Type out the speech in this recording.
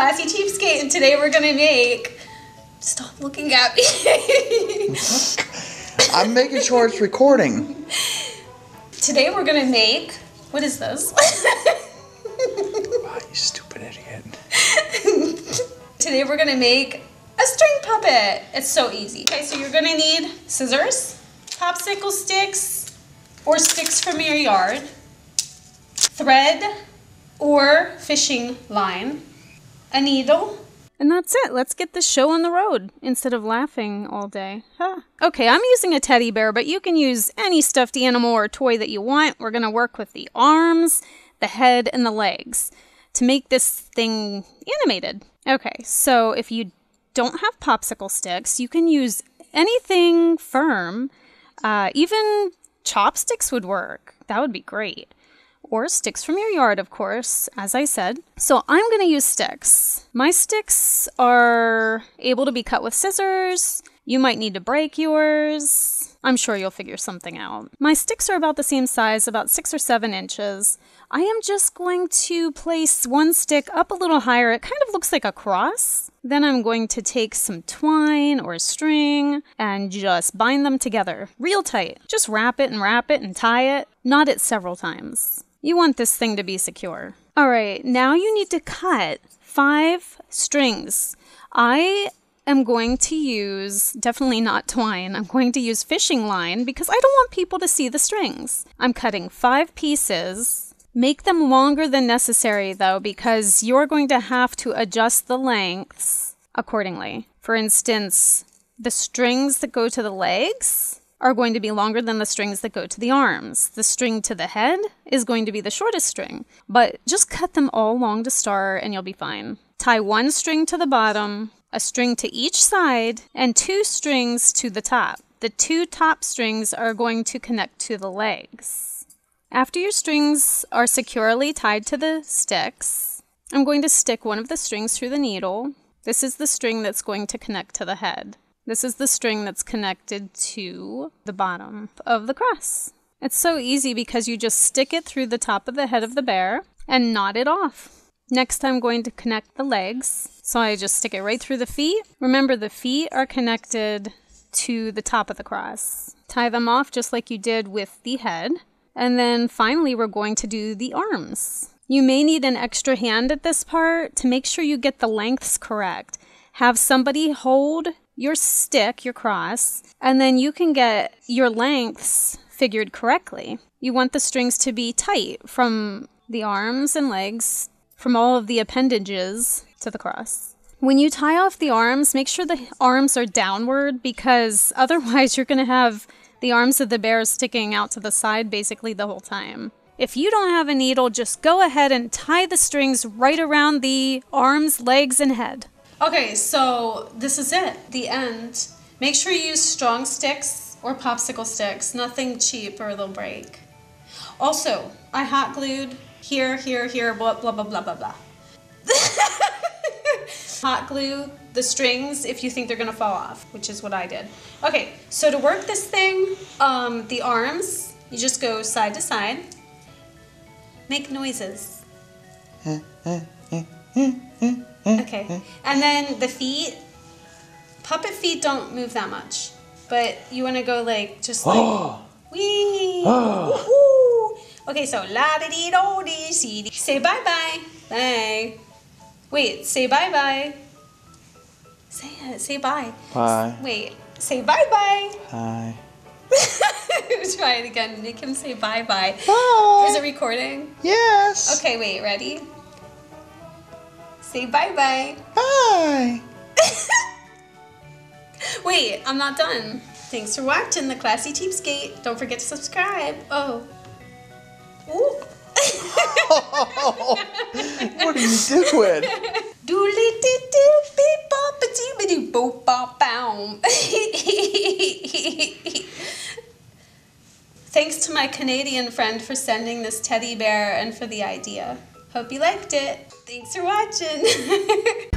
And today we're gonna make. Stop looking at me. I'm making sure it's recording. Today we're gonna make. What is this? Oh, you stupid idiot. Today we're gonna make a string puppet. It's so easy. Okay, so you're gonna need scissors, popsicle sticks, or sticks from your yard, thread or fishing line, a needle. And that's it. Let's get the show on the road instead of laughing all day. Huh. Okay, I'm using a teddy bear, but you can use any stuffed animal or toy that you want. We're going to work with the arms, the head, and the legs to make this thing animated. Okay, so if you don't have popsicle sticks, you can use anything firm. Uh, even chopsticks would work. That would be great. Or sticks from your yard, of course, as I said. So I'm going to use sticks. My sticks are able to be cut with scissors. You might need to break yours. I'm sure you'll figure something out. My sticks are about the same size, about six or seven inches. I am just going to place one stick up a little higher. It kind of looks like a cross. Then I'm going to take some twine or string and just bind them together real tight. Just wrap it and wrap it and tie it. Knot it several times. You want this thing to be secure. All right, now you need to cut five strings. I am going to use, definitely not twine, I'm going to use fishing line because I don't want people to see the strings. I'm cutting five pieces. Make them longer than necessary though because you're going to have to adjust the lengths accordingly. For instance, the strings that go to the legs are going to be longer than the strings that go to the arms. The string to the head is going to be the shortest string, but just cut them all long to start and you'll be fine. Tie one string to the bottom, a string to each side, and two strings to the top. The two top strings are going to connect to the legs. After your strings are securely tied to the sticks, I'm going to stick one of the strings through the needle. This is the string that's going to connect to the head. This is the string that's connected to the bottom of the cross. It's so easy because you just stick it through the top of the head of the bear and knot it off. Next, I'm going to connect the legs. So I just stick it right through the feet. Remember, the feet are connected to the top of the cross. Tie them off just like you did with the head. And then finally, we're going to do the arms. You may need an extra hand at this part to make sure you get the lengths correct. Have somebody hold your stick, your cross, and then you can get your lengths figured correctly. You want the strings to be tight from the arms and legs, from all of the appendages to the cross. When you tie off the arms, make sure the arms are downward because otherwise you're going to have the arms of the bear sticking out to the side basically the whole time. If you don't have a needle, just go ahead and tie the strings right around the arms, legs, and head. Okay, so this is it, the end. Make sure you use strong sticks or popsicle sticks, nothing cheap or they'll break. Also, I hot glued here, here, here, blah, blah, blah, blah, blah, blah. hot glue the strings if you think they're gonna fall off, which is what I did. Okay, so to work this thing, um, the arms, you just go side to side, make noises. Eh, eh, eh. Okay, and then the feet, puppet feet don't move that much, but you wanna go like, just like, wee, ah. woohoo. Okay, so la di di do di si di. Say bye bye. Bye. Wait, say bye bye. Say it. Say bye. Bye. Wait, say bye bye. Hi. Try it again. Make him say bye bye. Bye. Is it recording? Yes. Okay, wait, ready? Say bye bye. Bye. Wait, I'm not done. Thanks for watching The Classy Cheapskate. Don't forget to subscribe. Oh. Ooh. what are you doing? Doodly doo doo beep bop a dee doo boop bop bow. Thanks to my Canadian friend for sending this teddy bear and for the idea. Hope you liked it. Thanks for watching.